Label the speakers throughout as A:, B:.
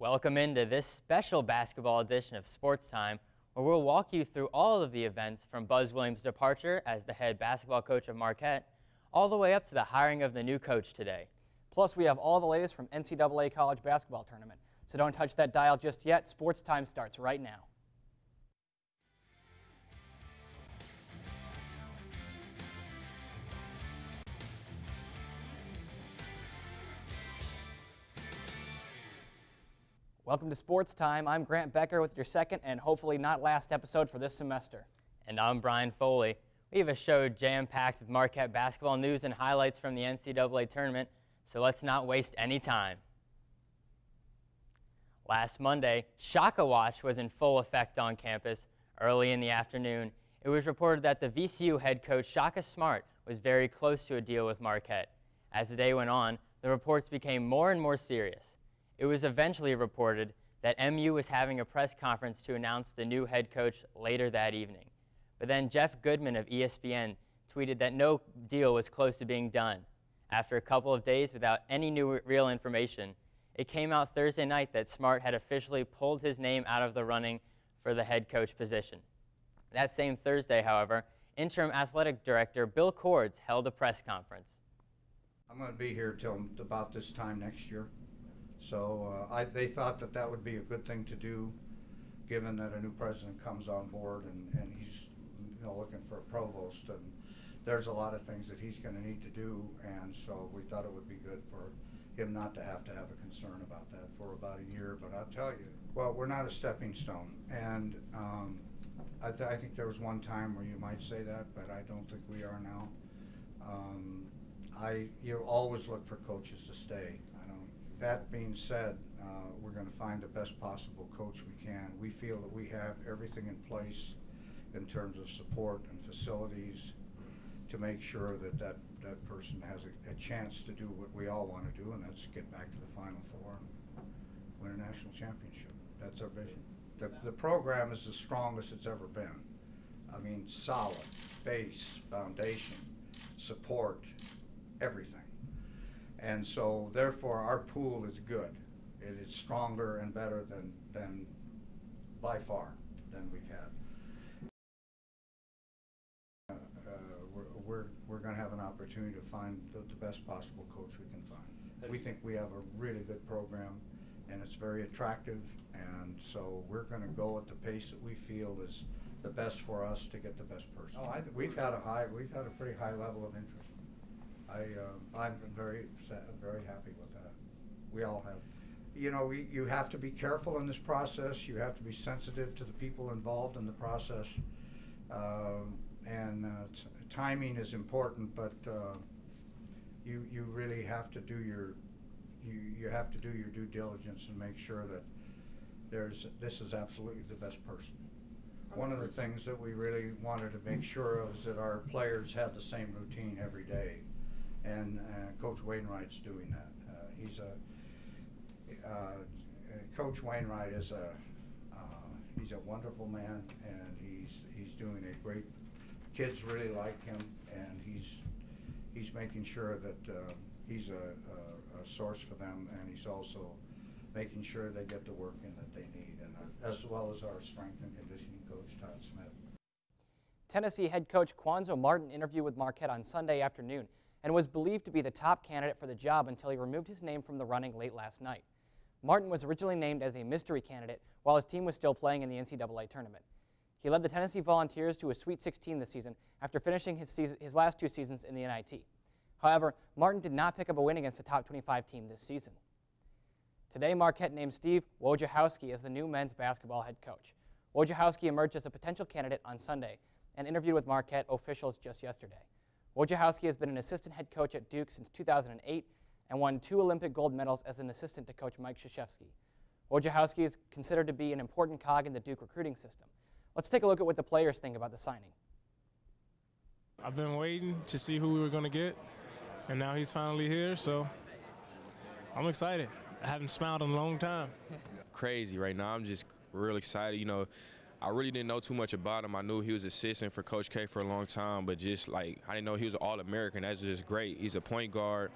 A: Welcome into this special basketball edition of Sports Time, where we'll walk you through all of the events from Buzz Williams' departure as the head basketball coach of Marquette, all the way up to the hiring of the new coach today.
B: Plus, we have all the latest from NCAA college basketball tournament. So don't touch that dial just yet. Sports Time starts right now. Welcome to Sports Time. I'm Grant Becker with your second and hopefully not last episode for this semester.
A: And I'm Brian Foley. We have a show jam-packed with Marquette basketball news and highlights from the NCAA tournament, so let's not waste any time. Last Monday, Shaka Watch was in full effect on campus. Early in the afternoon, it was reported that the VCU head coach Shaka Smart was very close to a deal with Marquette. As the day went on, the reports became more and more serious. It was eventually reported that MU was having a press conference to announce the new head coach later that evening. But then Jeff Goodman of ESPN tweeted that no deal was close to being done. After a couple of days without any new real information, it came out Thursday night that Smart had officially pulled his name out of the running for the head coach position. That same Thursday, however, interim athletic director Bill Cords held a press conference.
C: I'm going to be here till about this time next year. So uh, I, they thought that that would be a good thing to do, given that a new president comes on board and, and he's you know looking for a provost and there's a lot of things that he's going to need to do, and so we thought it would be good for him not to have to have a concern about that for about a year. But I'll tell you, well, we're not a stepping stone, and um, I, th I, think there was one time where you might say that, but I don't think we are now. Um, I you always look for coaches to stay. That being said, uh, we're going to find the best possible coach we can. We feel that we have everything in place in terms of support and facilities to make sure that that, that person has a, a chance to do what we all want to do, and that's get back to the Final Four and win a national championship. That's our vision. The, the program is the strongest it's ever been. I mean, solid, base, foundation, support, everything. And so, therefore, our pool is good. It is stronger and better than, than by far than we've had. Uh, uh, we're, we're going to have an opportunity to find the, the, best possible coach we can find. We think we have a really good program, and it's very attractive, and so we're going to go at the pace that we feel is the best for us to get the best person. Oh, I, we've had a high, we've had a pretty high level of interest. I, uh, I'm very, very happy with that. We all have. You know, we, you have to be careful in this process. You have to be sensitive to the people involved in the process. Um, and uh, timing is important, but uh, you you really have to do your you you have to do your due diligence and make sure that there's this is absolutely the best person. One of the things that we really wanted to make sure of is that our players had the same routine every day, and uh, Coach Wainwright's doing that. Uh, he's a uh, Coach Wainwright is a he's a wonderful man, and he's he's doing a great kids really like him, and he's he's making sure that he's a, a, a, source for them, and he's also making sure they get the work in that they need, and uh, as well as our strength and conditioning coach Todd Smith.
B: Tennessee head coach Cuonzo Martin interviewed with Marquette on Sunday afternoon and was believed to be the top candidate for the job until he removed his name from the running late last night. Martin was originally named as a mystery candidate while his team was still playing in the NCAA tournament. He led the Tennessee Volunteers to a Sweet 16 this season after finishing his, season, his last two seasons in the NIT. However, Martin did not pick up a win against the top 25 team this season. Today, Marquette named Steve Wojciechowski as the new men's basketball head coach. Wojciechowski emerged as a potential candidate on Sunday and interviewed with Marquette officials just yesterday. Wojciechowski has been an assistant head coach at Duke since 2008 and won two Olympic gold medals as an assistant to coach Mike Krzyzewski. Wojciechowski is considered to be an important cog in the Duke recruiting system. Let's take a look at what the players think about the signing.
D: I've been waiting to see who we were going to get, and now he's finally here, so I'm excited. I haven't smiled in a long time.
E: Crazy right now. I'm just real excited. You know, I really didn't know too much about him. I knew he was assistant for Coach K for a long time, but just like I didn't know he was All American. That's just great. He's a point guard,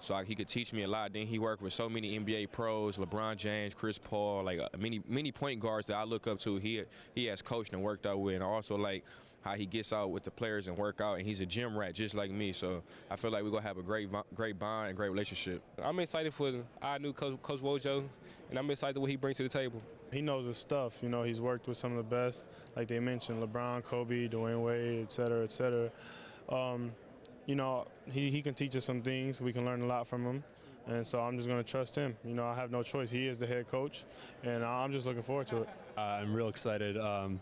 E: so like, he could teach me a lot. Then he worked with so many NBA pros, LeBron James, Chris Paul, like uh, many many point guards that I look up to. He he has coached and worked out with, and also like how he gets out with the players and work out, and he's a gym rat just like me. So I feel like we're gonna have a great great bond and great relationship.
D: I'm excited for our new coach, coach Wojo, and I'm excited what he brings to the table.
F: He knows his stuff. You know, he's worked with some of the best, like they mentioned, LeBron, Kobe, Dwyane Wade, et cetera, et cetera. Um, you know, he, he can teach us some things. We can learn a lot from him. And so I'm just going to trust him. You know, I have no choice. He is the head coach, and I'm just looking forward to it.
G: Uh, I'm real excited. Um,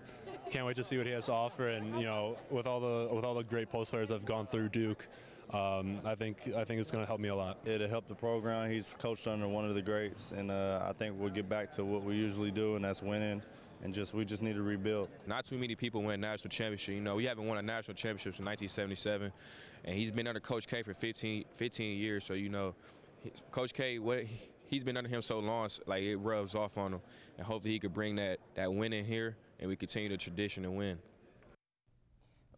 G: can't wait to see what he has to offer. And you know, with all the with all the great post players I've gone through Duke, um, I think I think it's going to help me a lot.
H: It'll help the program. He's coached under one of the greats, and uh, I think we'll get back to what we usually do, and that's winning. And just we just need to rebuild.
E: Not too many people win national championship. You know, we haven't won a national championship since 1977, and he's been under Coach K for 15 15 years. So you know, Coach K, what he's been under him so long, like it rubs off on him, and hopefully he could bring that that win in here, and we continue the tradition and win.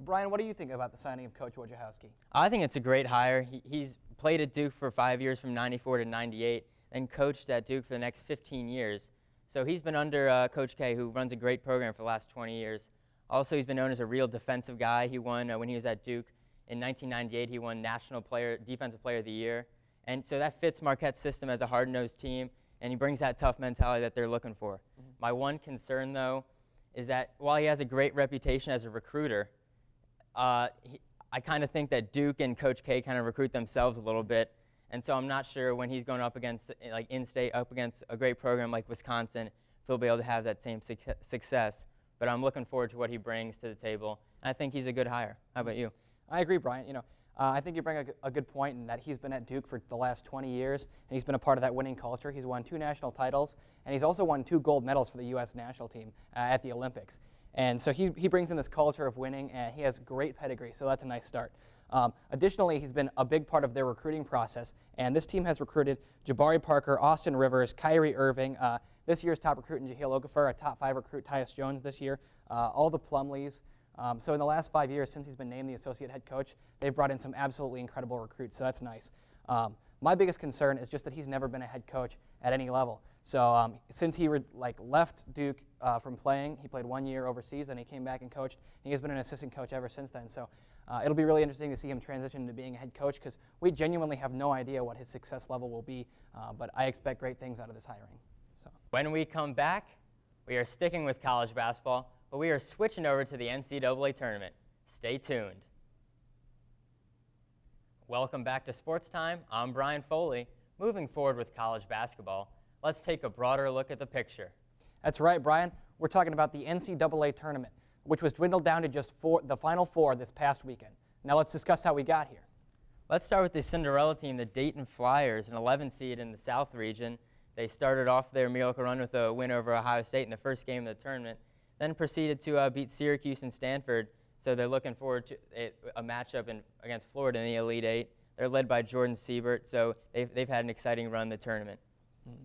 B: Brian, what do you think about the signing of Coach Wojciechowski?
A: I think it's a great hire. He, he's played at Duke for five years, from '94 to '98, and coached at Duke for the next 15 years. So he's been under uh, Coach K, who runs a great program for the last 20 years. Also, he's been known as a real defensive guy. He won uh, when he was at Duke in 1998. He won National Player Defensive Player of the Year. And so that fits Marquette's system as a hard-nosed team, and he brings that tough mentality that they're looking for. Mm-hmm. My one concern, though, is that while he has a great reputation as a recruiter, uh, he, I kind of think that Duke and Coach K kind of recruit themselves a little bit, and so I'm not sure when he's going up against, like in-state, up against a great program like Wisconsin, if he'll be able to have that same su- success. But I'm looking forward to what he brings to the table. And I think he's a good hire. How about you?
B: I agree, Brian. You know, uh, I think you bring a, a, good point in that he's been at Duke for the last 20 years, and he's been a part of that winning culture. He's won two national titles, and he's also won two gold medals for the U.S. national team uh, at the Olympics. And so he, he brings in this culture of winning, and he has great pedigree, so that's a nice start. Um, additionally, he's been a big part of their recruiting process, and this team has recruited Jabari Parker, Austin Rivers, Kyrie Irving, uh, this year's top recruit in Jahlil Okafor, a top five recruit Tyus Jones this year, uh, all the Plumlees, um, so in the last five years, since he's been named the associate head coach, they've brought in some absolutely incredible recruits. So that's nice. Um, my biggest concern is just that he's never been a head coach at any level. So um, since he like left Duke uh, from playing, he played one year overseas, and he came back and coached. And he has been an assistant coach ever since then. So uh, it'll be really interesting to see him transition into being a head coach because we genuinely have no idea what his success level will be. Uh, but I expect great things out of this hiring. So
A: when we come back, we are sticking with college basketball but we are switching over to the NCAA tournament. Stay tuned. Welcome back to Sports Time. I'm Brian Foley. Moving forward with college basketball, let's take a broader look at the picture.
B: That's right, Brian. We're talking about the NCAA tournament, which was dwindled down to just four, the final four this past weekend. Now let's discuss how we got here.
A: Let's start with the Cinderella team, the Dayton Flyers, an 11 seed in the South region. They started off their miracle run with a win over Ohio State in the first game of the tournament then proceeded to uh, beat Syracuse and Stanford. So they're looking forward to a matchup in, against Florida in the Elite Eight. They're led by Jordan Sibert, so they've, they've had an exciting run the tournament. Mm-hmm.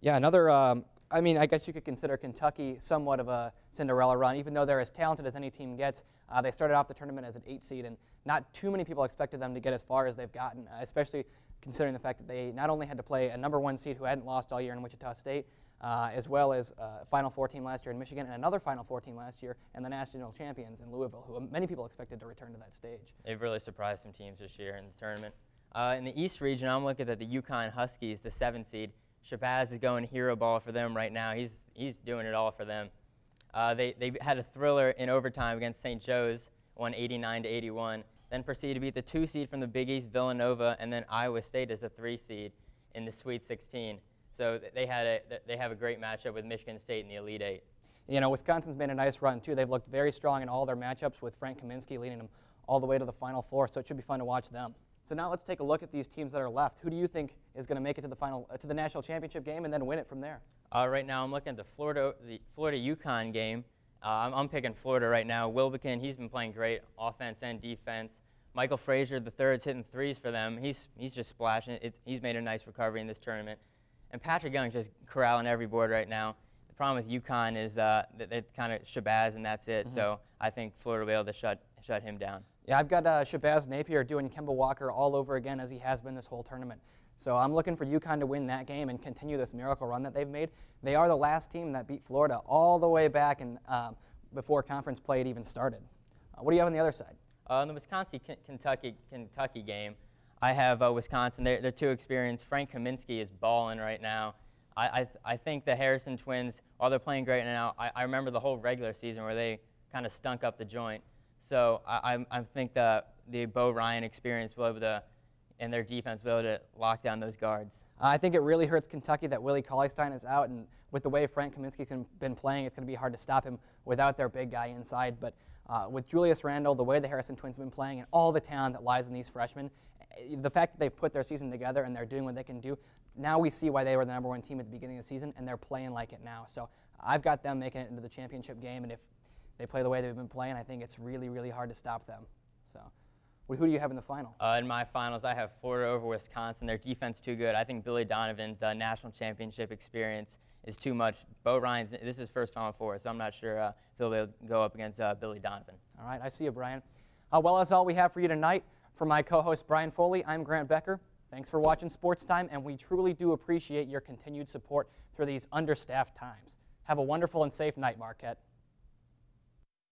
B: Yeah, another, um, I mean, I guess you could consider Kentucky somewhat of a Cinderella run. Even though they're as talented as any team gets, uh, they started off the tournament as an eight seed, and not too many people expected them to get as far as they've gotten, especially considering the fact that they not only had to play a number one seed who hadn't lost all year in Wichita State, uh, as well as uh, Final Four team last year in Michigan and another Final Four team last year, and the national champions in Louisville, who many people expected to return to that stage.
A: They've really surprised some teams this year in the tournament. Uh, in the East region, I'm looking at the UConn Huskies, the seven seed. Shabazz is going hero ball for them right now. He's, he's doing it all for them. Uh, they, they had a thriller in overtime against St. Joe's, won 89 to 81, then proceeded to beat the two seed from the Big East, Villanova, and then Iowa State as a three seed in the Sweet 16. So they had a they have a great matchup with Michigan State in the Elite Eight.
B: You know, Wisconsin's made a nice run too. They've looked very strong in all their matchups with Frank Kaminsky leading them all the way to the Final Four. So it should be fun to watch them. So now let's take a look at these teams that are left. Who do you think is going to make it to the final uh, to the national championship game and then win it from there?
A: Uh, right now, I'm looking at the Florida the Florida UConn game. Uh, I'm, I'm, picking Florida right now. Wilbekin, he's been playing great offense and defense. Michael Frazier, the third's hitting threes for them. He's he's just splashing. It's, he's made a nice recovery in this tournament. And Patric Young just corralling every board right now. The problem with UConn is uh, that it's kind of Shabazz and that's it.
B: Mm-hmm.
A: So I think Florida will be able to shut shut him down.
B: Yeah, I've got uh, Shabazz Napier doing Kemba Walker all over again as he has been this whole tournament. So I'm looking for UConn to win that game and continue this miracle run that they've made. They are the last team that beat Florida all the way back in, um, before conference play had even started. Uh, what do you have on the other side?
A: Uh, in the Wisconsin Kentucky Kentucky game, I have uh, Wisconsin. They're, they're too experienced. Frank Kaminsky is balling right now. I, I, I, think the Harrison twins, while they're playing great now, I, I remember the whole regular season where they kind of stunk up the joint. So I, I, I think the, the Bo Ryan experience will be able to, and their defense will be able to lock down those guards.
B: I think it really hurts Kentucky that Willie Cauley-Stein is out, and with the way Frank Kaminsky's been playing, it's going to be hard to stop him without their big guy inside. But uh, with Julius Randle, the way the Harrison twins have been playing, and all the talent that lies in these freshmen, eh, the fact that they've put their season together and they're doing what they can do, now we see why they were the number one team at the beginning of the season, and they're playing like it now. So I've got them making it into the championship game, and if they play the way they've been playing, I think it's really, really hard to stop them. So, who do you have in the final?
A: Uh, in my finals, I have Florida over Wisconsin. Their defense too good. I think Billy Donovan's uh, national championship experience is too much. Bo Ryan's this is first Final Four, so I'm not sure uh, if he'll be able to go up against uh, Billy Donovan.
B: All right, I see you, Brian. Uh, well, that's all we have for you tonight. For my co-host Brian Foley, I'm Grant Becker. Thanks for watching Sports Time, and we truly do appreciate your continued support through these understaffed times. Have a wonderful and safe night, Marquette.